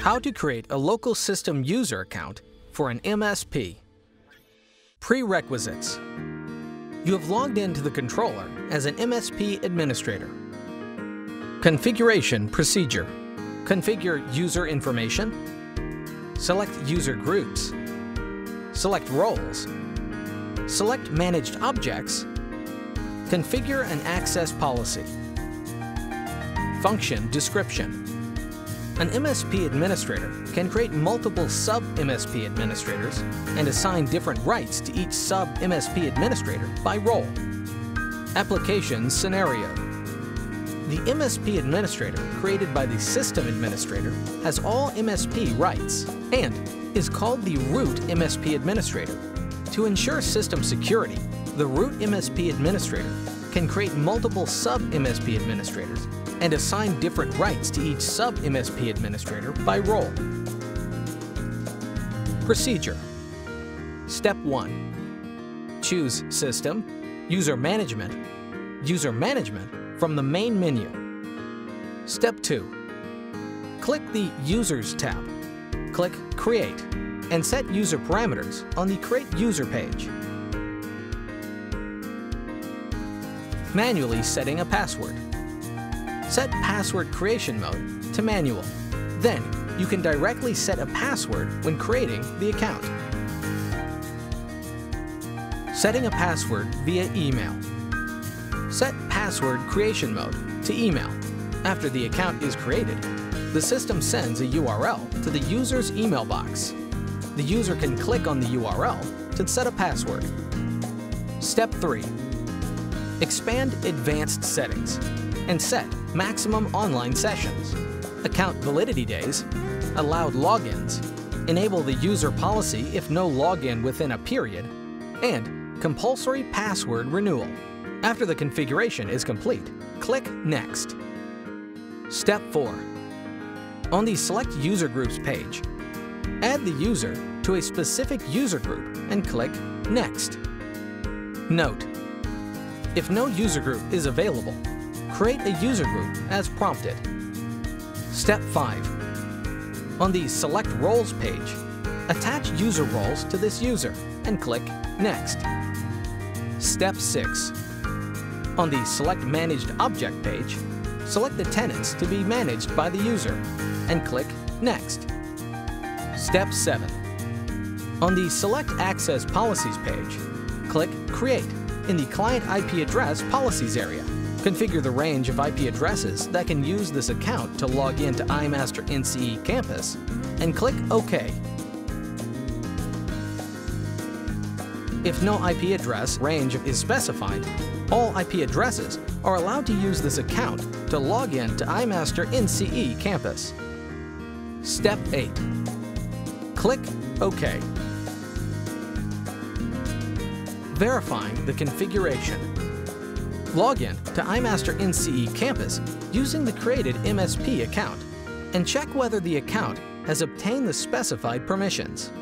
How to create a local system user account for an MSP. Prerequisites. You have logged into the controller as an MSP administrator. Configuration procedure. Configure user information. Select user groups. Select roles. Select managed objects. Configure an access policy. Function description. An MSP administrator can create multiple sub-MSP administrators and assign different rights to each sub-MSP administrator by role. Application Scenario The MSP administrator created by the system administrator has all MSP rights and is called the root MSP administrator. To ensure system security, the root MSP administrator can create multiple sub-MSP administrators and assign different rights to each sub-MSP administrator by role. Procedure Step 1. Choose System, User Management, User Management from the main menu. Step 2. Click the Users tab. Click Create and set user parameters on the Create User page. Manually setting a password set password creation mode to manual. Then, you can directly set a password when creating the account. Setting a password via email. Set password creation mode to email. After the account is created, the system sends a URL to the user's email box. The user can click on the URL to set a password. Step 3. Expand Advanced Settings and set maximum online sessions, account validity days, allowed logins, enable the user policy if no login within a period, and compulsory password renewal. After the configuration is complete, click Next. Step 4. On the Select User Groups page, add the user to a specific user group and click Next. Note, if no user group is available, Create a user group as prompted. Step 5. On the Select Roles page, attach user roles to this user and click Next. Step 6. On the Select Managed Object page, select the tenants to be managed by the user and click Next. Step 7. On the Select Access Policies page, click Create in the Client IP Address Policies area. Configure the range of IP addresses that can use this account to log in to iMaster NCE Campus and click OK. If no IP address range is specified, all IP addresses are allowed to use this account to log in to iMaster NCE Campus. Step 8. Click OK. Verifying the configuration. Log in to iMaster NCE Campus using the created MSP account and check whether the account has obtained the specified permissions.